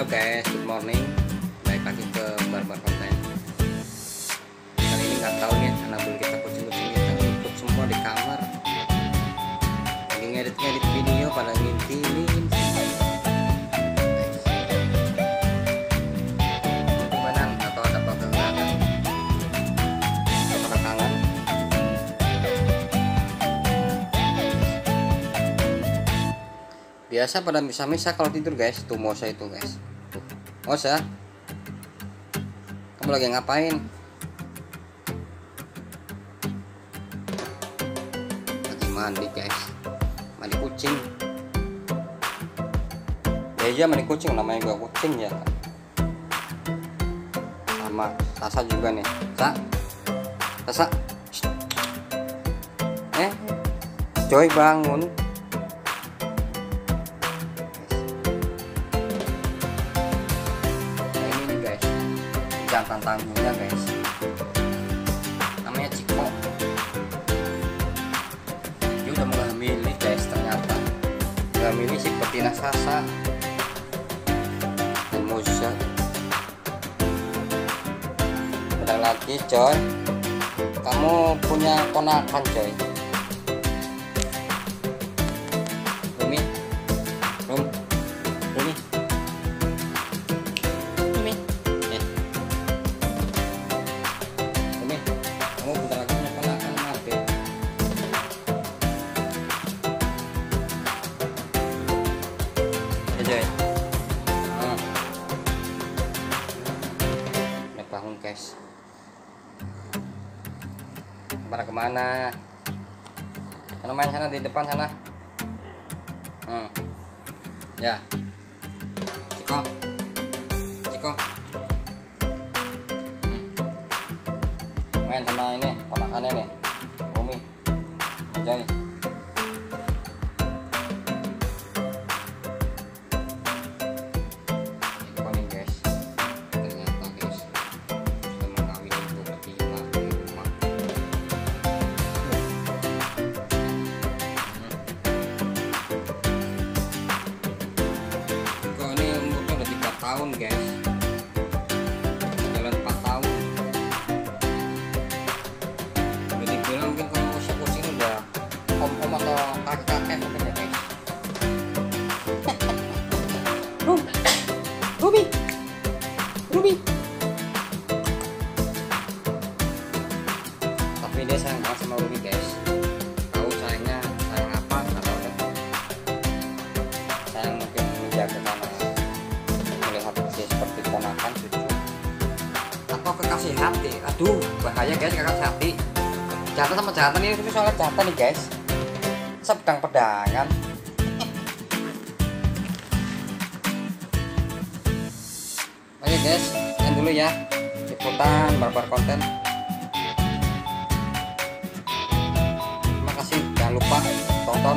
Halo guys, good morning. Baik lagi ke barbar konten. Kali ini nggak tahu nih anak bulu kita kucing-kucing kita ngikut semua di kamar. Lagi ngedit-ngedit video pada ngintilin. Kangen? biasa pada misah-misah kalau tidur guys tuh Mosa itu guys tuh Mosa kamu lagi ngapain? Lagi mandi guys. Mandi kucing. Deja mandi kucing. Namanya gua kucing ya. Sama Sasa juga nih. Sa. Sasa. Eh. Joy bangun jantan tangguhnya guys. Namanya Ciko. Dia udah mengamili guys ternyata. Mengamili si betina sasa dan Musa udah lagi coy. Kamu punya ponakan coy coy hmm. udah bangun guys. Pada ke mana? Sana main sana di depan sana. Hmm. ya. Ciko. Ciko. Hmm. main sama ini ponakannya nih Umi. Joy tahun guys. Jalan 4 tahun. Udah dibilang mungkin kalau usia kucing udah Om-om atau kakek-kakek mungkin ya guys Rum. Ruby Ruby Tapi dia sayang banget sama Ruby kekasih hati aduh bahaya guys kekasih hati jantan sama jantan ini ini soalnya jantan nih guys. Sedang pedangan. Oke guys sekian dulu ya. Liputan barbar konten. Terima kasih. Jangan lupa tonton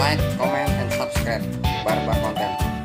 like, comment, and subscribe. Barbar konten